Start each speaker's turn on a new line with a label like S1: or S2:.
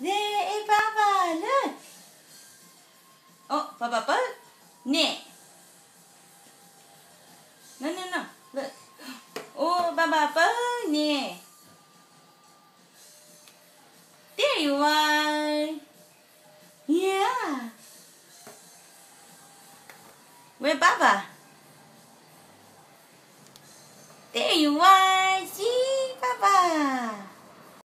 S1: There, hey, Papa, look. Oh, Papa, Papa. Nee. No, no, no. Look. Oh, Papa, Papa, nee. There you are. Yeah. Where Baba? There you are.